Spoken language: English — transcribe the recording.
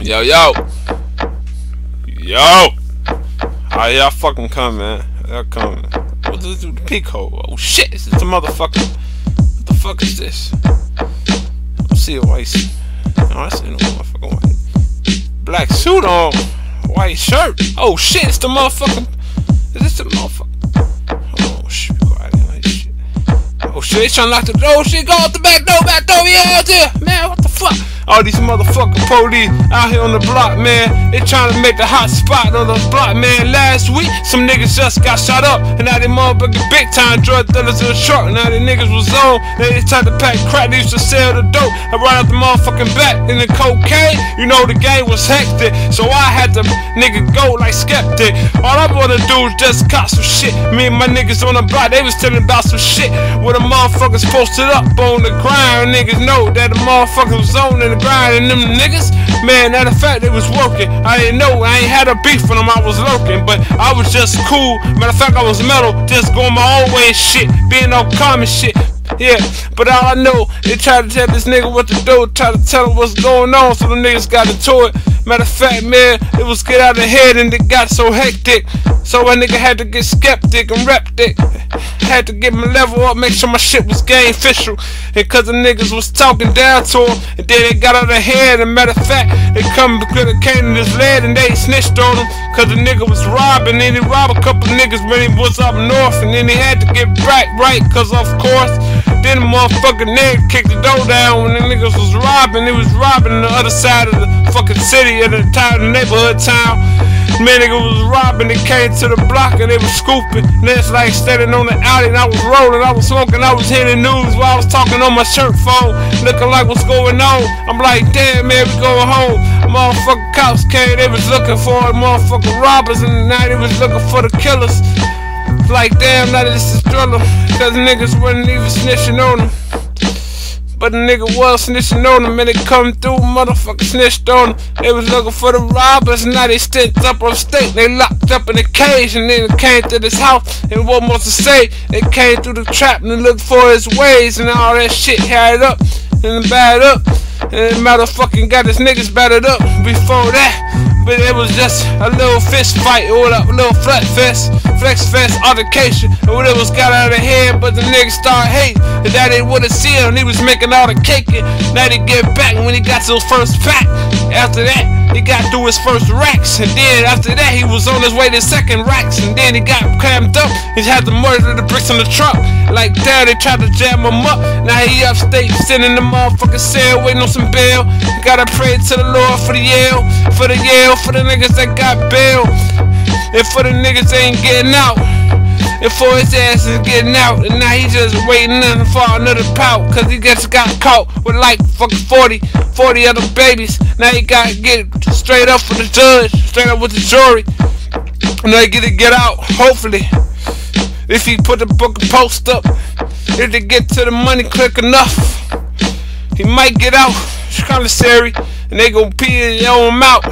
Yo, yo. Yo. How y'all fucking come, man? Y'all coming. What's this the peak hole? Oh shit, is the motherfucker. What the fuck is this? I see a white suit. No, I see no motherfucking white. Black suit on. White shirt. Oh shit, it's the motherfucking. Is this the motherfucker? Oh shit, shit. Oh shit, he's trying to lock the door. Shit, go out the back door, back door, yeah, out there. Man, what the fuck? All these motherfucking police out here on the block, man. They trying to make the hot spot on the block, man. Last week, some niggas just got shot up. And now they motherfucking big time drug dealers in the short. Now the niggas was on. They tried to pack crack. They used to sell the dope. I run out the motherfucking back in the cocaine. You know the game was hectic. So I had to nigga go like skeptic. All I wanna do is just cop some shit. Me and my niggas on the block, they was telling about some shit. Where the motherfuckers posted up on the ground. Niggas know that the motherfuckers was on in the grinding them niggas. Man, of fact, it was working. I didn't know, I ain't had a beef with them, I was lurking. But I was just cool. Matter of fact, I was metal, just going my own way and shit. Being no common shit. Yeah, but all I know, they tried to tell this nigga what to do, tried to tell him what's going on, so the niggas got into it. Matter of fact, man, it was get out of head and it got so hectic. So a nigga had to get skeptic and rep it. Had to get my level up, make sure my shit was game official. And cause the niggas was talking down to him, and then they got out of head. And matter of fact, they come because it came in his lead and they snitched on him. Cause the nigga was robbing, and he robbed a couple niggas when he was up north. And then he had to get back right, cause of course. Then the motherfucking nigga kicked the door down when the niggas was robbing. They was robbing the other side of the fucking city and the entire neighborhood town. Man, nigga was robbing, they came to the block and they was scooping. And it's like standing on the alley and I was rolling, I was smoking, I was hearing news while I was talking on my shirt phone, looking like what's going on. I'm like, damn man, we going home. Motherfucking cops came, they was looking for the motherfucking robbers and now they was looking for the killers. Like damn, now this is thriller, cause niggas wasn't even snitching on them. But the nigga was snitching on them and they come through, motherfucker snitched on them. They was looking for the robbers, and now they stitched up on state. They locked up in a cage and then came to this house and what more to say? They came through the trap and looked for his ways and all that shit had up and bad up. And motherfucking got his niggas battered up before that. But it was just a little fist fight or a little flex fest, flex fest altercation. And when it was got out of hand, but the niggas started hating. And that they wouldn't see him, he was making all the cake. And now he get back when he got to his first pack. After that, he got through his first racks. And then after that, he was on his way to second racks. And then he got crammed up. He had to murder the bricks in the truck. Like that, they tried to jam him up. Now he upstate, sitting in the motherfucking cell, waiting on some bail. Gotta pray to the Lord for the yell, for the yell, for the niggas that got bail. And for the niggas that ain't getting out. And for his ass is getting out. And now he just waiting for another pout. Cause he just got caught with like fucking 40, 40 other babies. Now he gotta get straight up with the judge, straight up with the jury. And they get to get out, hopefully. If he put the book and post up, if they get to the money quick enough, he might get out. It's commissary, and they gon' pee on him out.